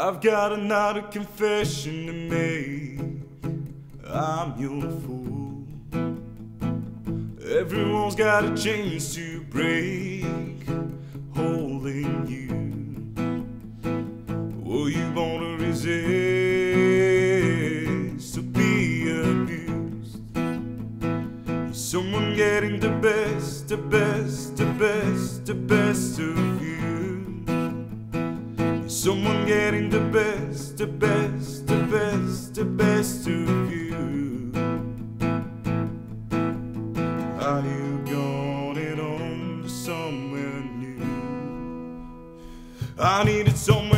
I've got another confession to make. I'm your fool. Everyone's got a chains to break, holding you. Oh, you wanna resist to be abused? Someone getting the best, the best, the best, the best of you. Someone getting the best, the best, the best, the best of you. Are you going on to somewhere new? I needed somewhere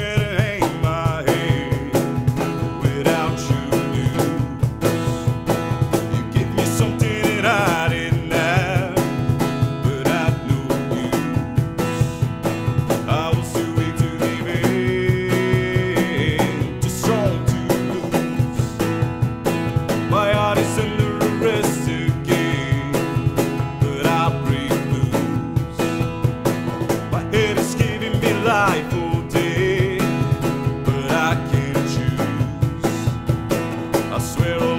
swear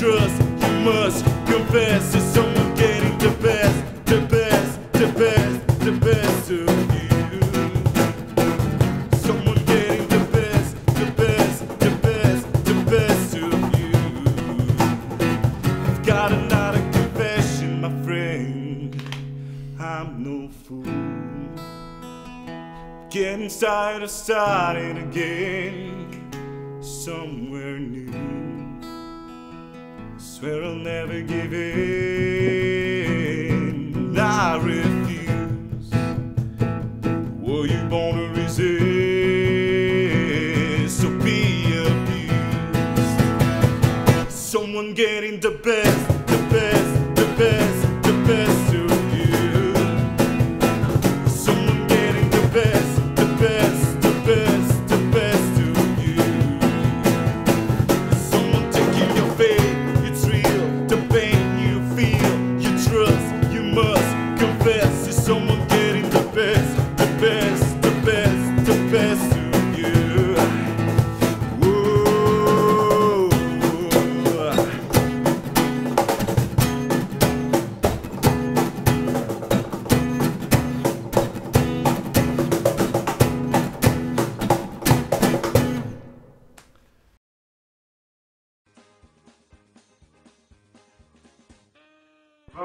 trust you must confess. Is someone getting the best, the best, the best, the best of you? Someone getting the best, the best, the best, the best of you. I've got another confession, my friend. I'm no fool. Getting tired of starting again somewhere new. Swear I'll never give in. I refuse. Were you born to resist? So be abused. Someone getting the best, the best, the best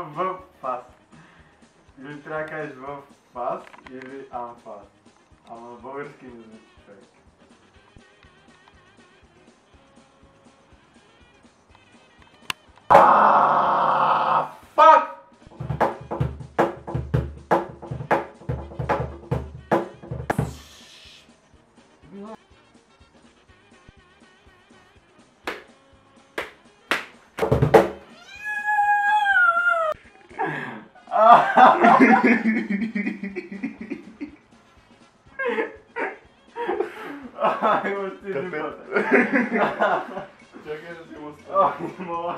в фас. Или трябва да кажеш в фас или анфас. Ама на български не звучи човек. 아 이거 진짜 저기에서 재밌어. 아 고마워.